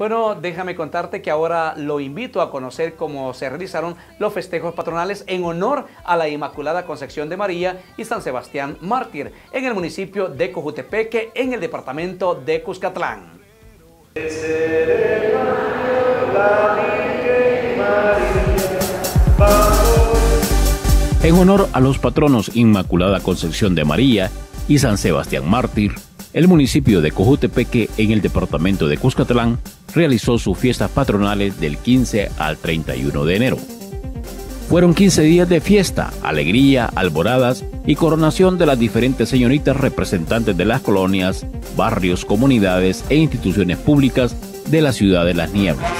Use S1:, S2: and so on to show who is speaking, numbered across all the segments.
S1: Bueno, déjame contarte que ahora lo invito a conocer cómo se realizaron los festejos patronales en honor a la Inmaculada Concepción de María y San Sebastián Mártir en el municipio de Cojutepeque, en el departamento de Cuscatlán.
S2: En honor a los patronos Inmaculada Concepción de María y San Sebastián Mártir, el municipio de Cojutepeque, en el departamento de Cuscatlán, realizó sus fiestas patronales del 15 al 31 de enero. Fueron 15 días de fiesta, alegría, alboradas y coronación de las diferentes señoritas representantes de las colonias, barrios, comunidades e instituciones públicas de la ciudad de las nieblas.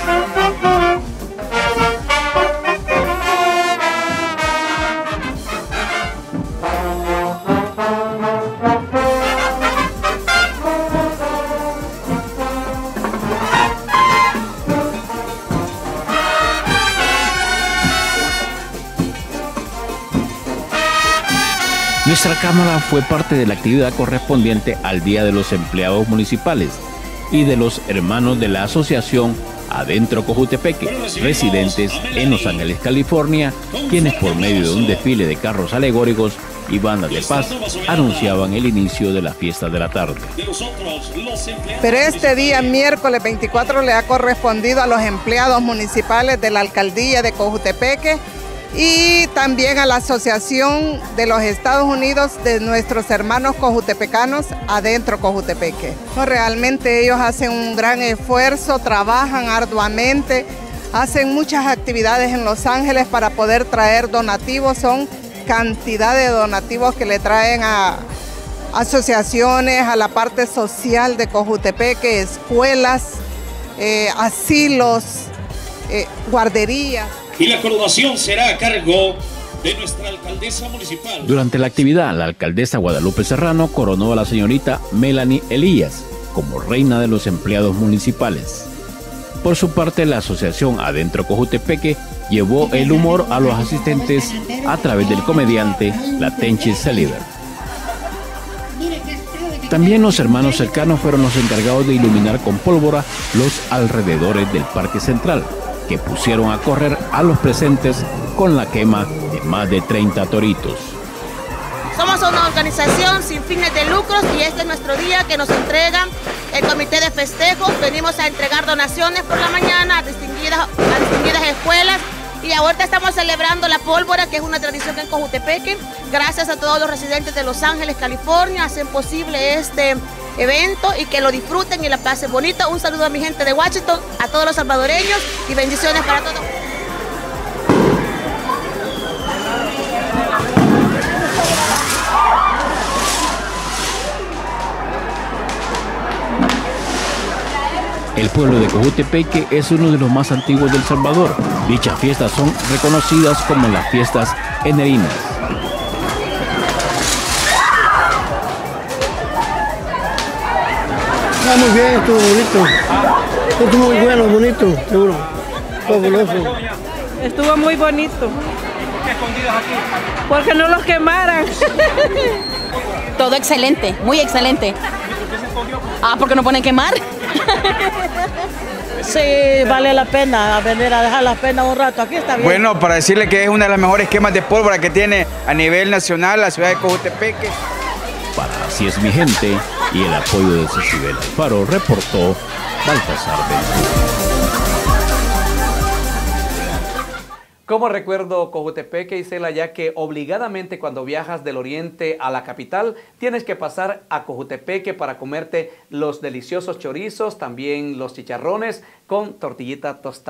S2: Nuestra Cámara fue parte de la actividad correspondiente al Día de los Empleados Municipales y de los hermanos de la Asociación Adentro Cojutepeque, residentes en Los Ángeles, California, quienes por medio de un desfile de carros alegóricos y bandas de paz anunciaban el inicio de la fiesta de la tarde.
S3: Pero este día, miércoles 24, le ha correspondido a los empleados municipales de la alcaldía de Cojutepeque y también a la Asociación de los Estados Unidos de nuestros hermanos cojutepecanos adentro Cojutepeque. Realmente ellos hacen un gran esfuerzo, trabajan arduamente, hacen muchas actividades en Los Ángeles para poder traer donativos, son cantidad de donativos que le traen a asociaciones, a la parte social de Cojutepeque, escuelas, eh, asilos, eh, guarderías
S4: y la coronación será a cargo de nuestra alcaldesa municipal.
S2: Durante la actividad, la alcaldesa Guadalupe Serrano coronó a la señorita Melanie Elías como reina de los empleados municipales. Por su parte, la asociación Adentro Cojutepeque llevó el humor a los asistentes a través del comediante Latenchi Saliver. También los hermanos cercanos fueron los encargados de iluminar con pólvora los alrededores del Parque Central, que pusieron a correr a los presentes con la quema de más de 30 toritos.
S5: Somos una organización sin fines de lucros y este es nuestro día que nos entregan el comité de festejos. Venimos a entregar donaciones por la mañana a distinguidas, a distinguidas escuelas y ahorita estamos celebrando la pólvora, que es una tradición en Cojutepeque. Gracias a todos los residentes de Los Ángeles, California, hacen posible este evento y que lo disfruten y la pasen bonita. Un saludo a mi gente de Washington, a todos los salvadoreños y bendiciones para todos.
S2: El pueblo de Cojutepeque es uno de los más antiguos del Salvador. Dichas fiestas son reconocidas como las fiestas enerinas.
S6: Ah, muy bien, estuvo bonito. Estuvo muy bueno, bonito, seguro. Fabuloso.
S7: Estuvo muy bonito.
S1: ¿Por qué aquí?
S7: Porque no los quemaran.
S8: Todo excelente, muy excelente.
S1: ¿Y por qué se escondió?
S8: Ah, porque no pueden quemar.
S7: Sí, vale la pena venir a dejar la pena un rato. Aquí está bien.
S9: Bueno, para decirle que es una de las mejores quemas de pólvora que tiene a nivel nacional la ciudad de Cojutepeque.
S2: Así es mi gente y el apoyo de Cecibel Alfaro reportó Baltasar Ventura.
S1: Como recuerdo Cojutepeque y Cela, ya que obligadamente cuando viajas del oriente a la capital tienes que pasar a Cojutepeque para comerte los deliciosos chorizos, también los chicharrones con tortillita tostada.